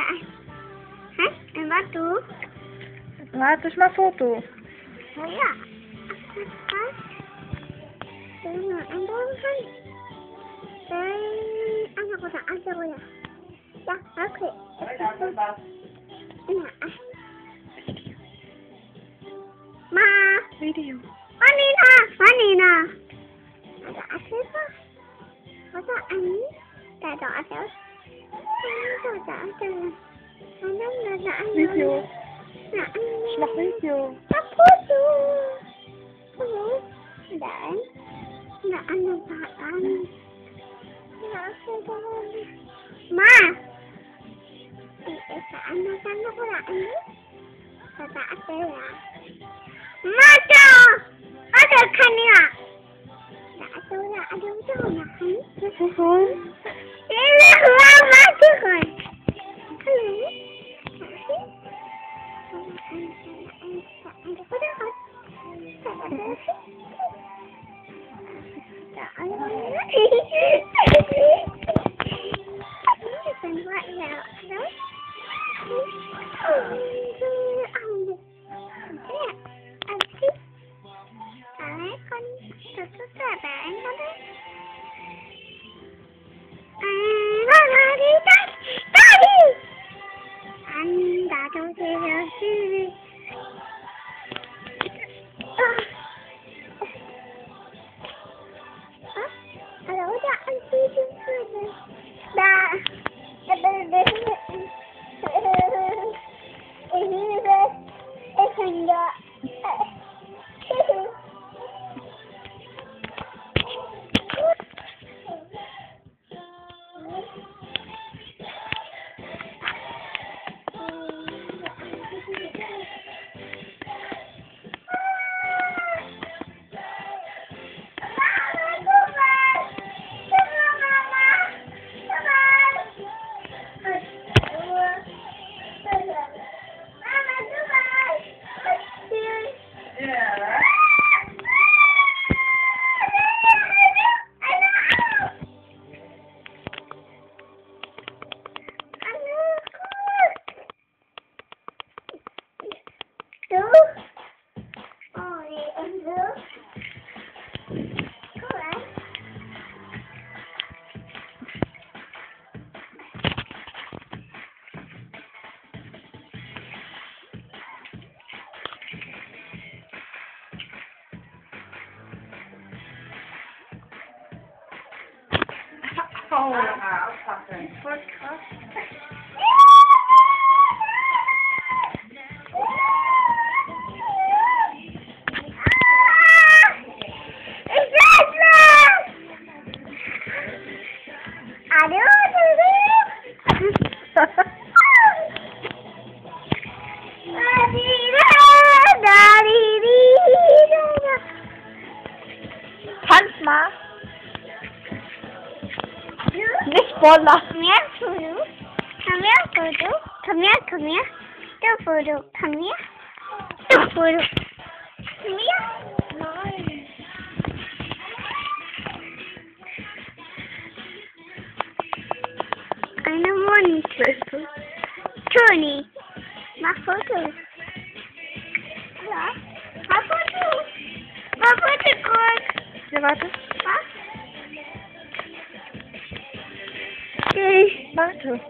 Na. Hä? Ein Batu? Warte, ich mach Foto. Oh ja. Was? Dann ein Bogen. Dann eine rote andere ja. Ja. Na. Ma. Video. Manina. Manina. Ada apa? Ada ani. Tak ada apa. Tak ada apa. Mana ada apa? Video. Na ani. Ich mach Video. Apa tu? Hello. Anh đã trong confusion. Bye. phone. Uh God! I'll talk to him. поздно. Come here, Voodoo. Come here, Voodoo. Come here, come here. Still Voodoo. Come here. Still Voodoo. Come here. I know. want to. Tony, my photo. Hello. My photo. My photo, God. Давайте. What? matter